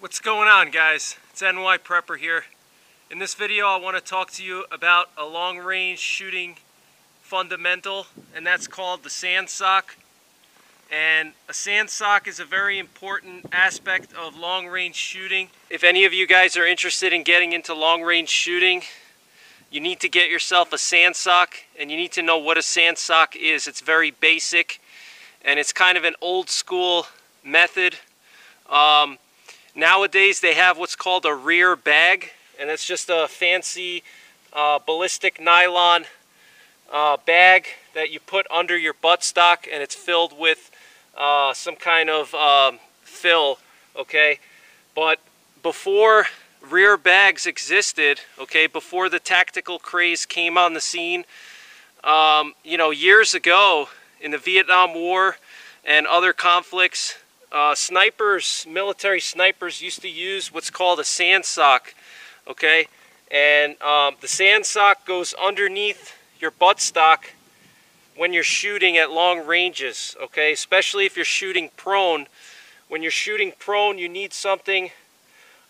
What's going on guys? It's NY Prepper here. In this video I want to talk to you about a long range shooting fundamental and that's called the sand sock. And a sand sock is a very important aspect of long range shooting. If any of you guys are interested in getting into long range shooting, you need to get yourself a sand sock and you need to know what a sand sock is. It's very basic and it's kind of an old school method. Um, nowadays they have what's called a rear bag and it's just a fancy uh, ballistic nylon uh, bag that you put under your buttstock and it's filled with uh, some kind of um, fill, okay? But before rear bags existed, okay, before the tactical craze came on the scene, um, you know, years ago in the Vietnam War and other conflicts, uh, snipers, military snipers used to use what's called a sand sock, okay? And um, the sand sock goes underneath your buttstock when you're shooting at long ranges, okay? Especially if you're shooting prone. When you're shooting prone, you need something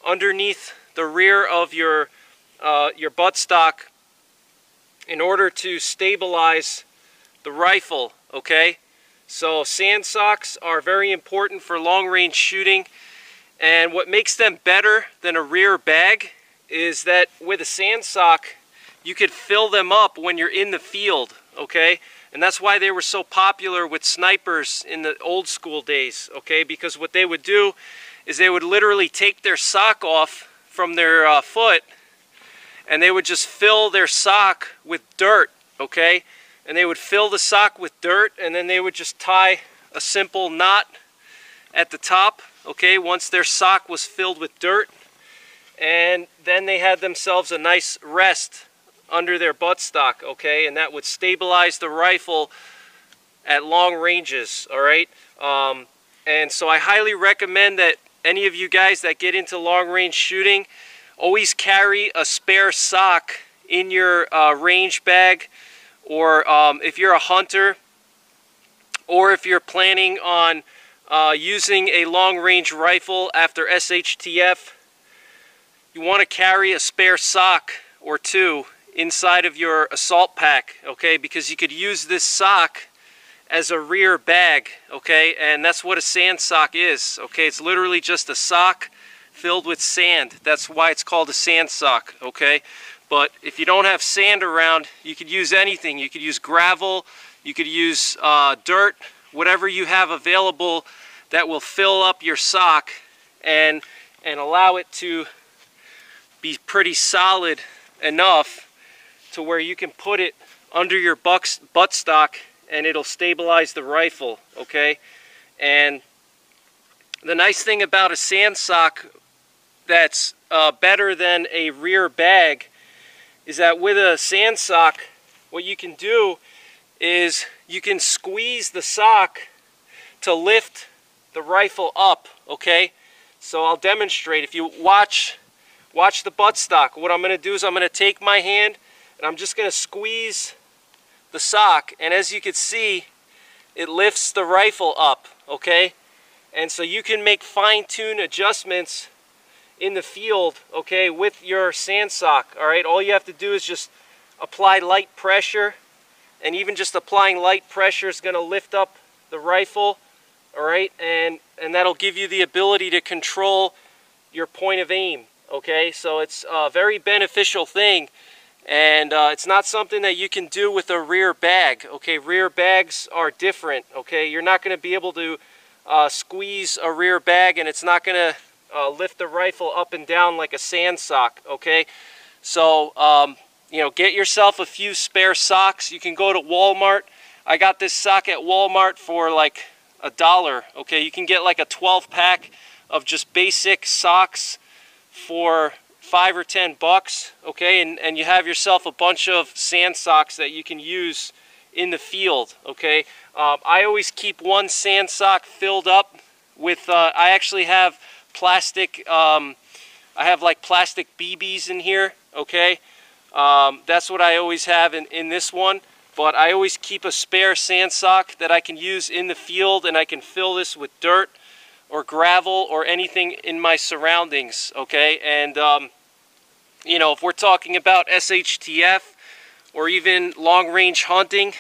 underneath the rear of your, uh, your buttstock in order to stabilize the rifle, okay? So sand socks are very important for long range shooting. And what makes them better than a rear bag is that with a sand sock, you could fill them up when you're in the field, okay? And that's why they were so popular with snipers in the old school days, okay? Because what they would do is they would literally take their sock off from their uh, foot and they would just fill their sock with dirt, okay? And they would fill the sock with dirt and then they would just tie a simple knot at the top, okay? Once their sock was filled with dirt. And then they had themselves a nice rest under their buttstock, okay? And that would stabilize the rifle at long ranges, all right? Um, and so I highly recommend that any of you guys that get into long range shooting, always carry a spare sock in your uh, range bag or um, if you're a hunter or if you're planning on uh, using a long range rifle after SHTF, you want to carry a spare sock or two inside of your assault pack, okay? Because you could use this sock as a rear bag, okay? And that's what a sand sock is, okay? It's literally just a sock filled with sand. That's why it's called a sand sock, okay? But if you don't have sand around, you could use anything. You could use gravel, you could use uh, dirt, whatever you have available that will fill up your sock and, and allow it to be pretty solid enough to where you can put it under your bucks, buttstock and it'll stabilize the rifle, okay? And the nice thing about a sand sock that's uh, better than a rear bag is that with a sand sock, what you can do is you can squeeze the sock to lift the rifle up, okay? So I'll demonstrate. If you watch, watch the buttstock, what I'm gonna do is I'm gonna take my hand and I'm just going to squeeze the sock and as you can see it lifts the rifle up okay and so you can make fine-tune adjustments in the field okay with your sand sock all right? All you have to do is just apply light pressure and even just applying light pressure is going to lift up the rifle all right? And and that'll give you the ability to control your point of aim okay? So it's a very beneficial thing and uh, it's not something that you can do with a rear bag okay? Rear bags are different okay? You're not going to be able to uh, squeeze a rear bag and it's not going to uh, lift the rifle up and down like a sand sock okay? So um, you know get yourself a few spare socks. You can go to Walmart. I got this sock at Walmart for like a dollar okay? You can get like a 12 pack of just basic socks for five or ten bucks, okay, and, and you have yourself a bunch of sand socks that you can use in the field, okay. Um, I always keep one sand sock filled up with, uh, I actually have plastic, um, I have like plastic BBs in here, okay. Um, that's what I always have in, in this one, but I always keep a spare sand sock that I can use in the field and I can fill this with dirt, or gravel or anything in my surroundings, okay? And, um, you know, if we're talking about SHTF or even long range hunting,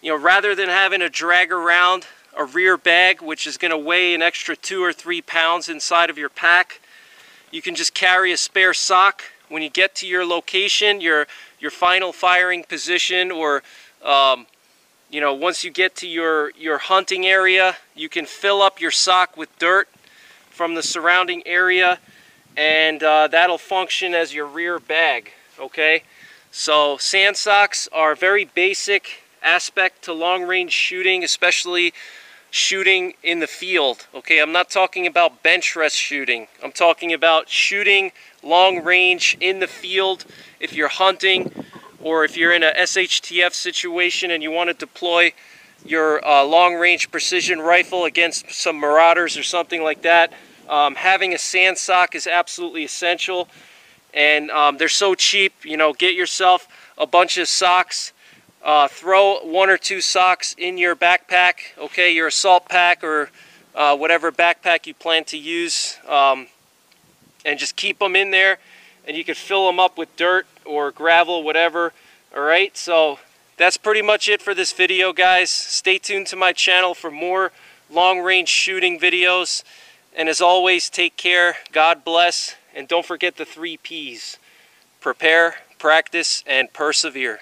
you know, rather than having to drag around a rear bag, which is going to weigh an extra two or three pounds inside of your pack, you can just carry a spare sock when you get to your location, your your final firing position, or um, you know, once you get to your your hunting area, you can fill up your sock with dirt from the surrounding area, and uh, that'll function as your rear bag. Okay, so sand socks are a very basic aspect to long range shooting, especially shooting in the field. Okay, I'm not talking about bench rest shooting. I'm talking about shooting long range in the field if you're hunting or if you're in a SHTF situation and you want to deploy your uh, long range precision rifle against some marauders or something like that. Um, having a sand sock is absolutely essential and um, they're so cheap. You know, get yourself a bunch of socks uh, throw one or two socks in your backpack, okay, your assault pack or uh, whatever backpack you plan to use, um, and just keep them in there. And you can fill them up with dirt or gravel, whatever. All right, so that's pretty much it for this video, guys. Stay tuned to my channel for more long-range shooting videos. And as always, take care, God bless, and don't forget the three P's. Prepare, practice, and persevere.